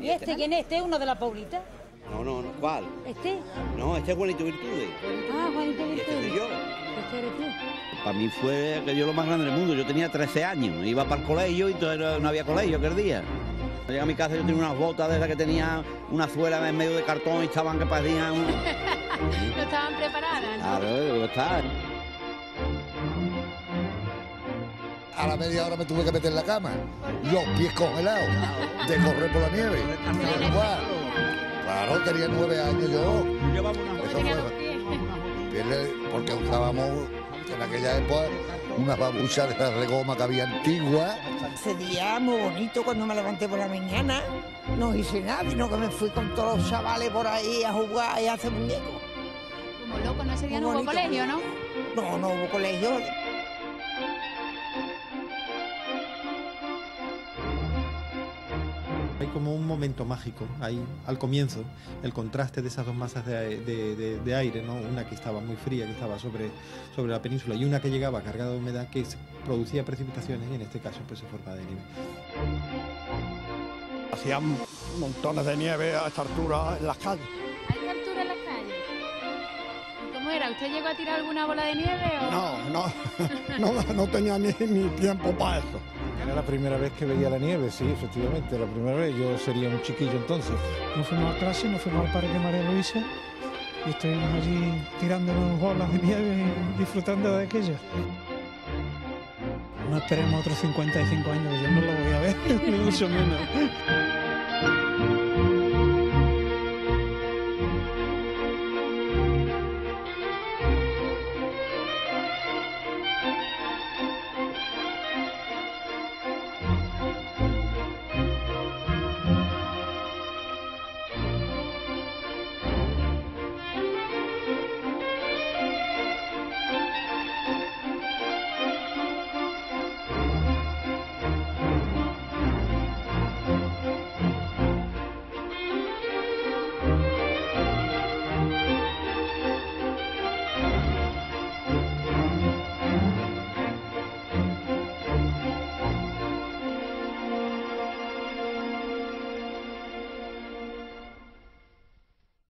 ¿Y este quién es? ¿Este es uno de la Paulita? No, no, no. ¿Cuál? ¿Este? No, este es Juanito Virtudes. Ah, Juanito Y este soy Virtudes. yo. Este eres tú. Para mí fue que yo lo más grande del mundo. Yo tenía 13 años. Iba para el colegio y todavía no había colegio aquel día. Llegué a mi casa yo tenía unas botas de esas que tenía una suela en medio de cartón y estaban que parecían... No estaban preparadas, ¿no? Claro, está. A la media hora me tuve que meter en la cama. Los pies congelados. De correr por la nieve. Claro, tenía nueve años yo. Llevaba una Eso fue- Porque usábamos en aquella época unas babuchas de la goma que había antiguas. Ese día muy bonito cuando me levanté por la mañana. No hice nada, sino que me fui con todos los chavales por ahí a jugar y a hacer muñecos. Como loco, no ese día Muy no hubo colegio, ¿no? No, no hubo colegio. Como un momento mágico ahí al comienzo, el contraste de esas dos masas de, de- de- de aire, ¿no? una que estaba muy fría, que estaba sobre, sobre la península, y una que llegaba cargada de humedad, que producía precipitaciones y en este caso pues, se forma de nieve. Hacían montones de nieve a esta altura en las calles. ¿A esta altura en las calles? ¿Y cómo era? ¿Usted llegó a tirar alguna bola de nieve o...? No, no, no, no tenía ni, ni tiempo para eso. Era la primera vez que veía la nieve, sí, efectivamente, la primera vez. Yo sería un chiquillo entonces. Nos fuimos a clase, nos fuimos al parque María Luisa y estuvimos allí tirándonos bolas de nieve y disfrutando de aquello. No esperemos otros 55 años, yo no lo voy a ver, ni mucho menos.